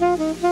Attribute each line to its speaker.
Speaker 1: Mm-hmm.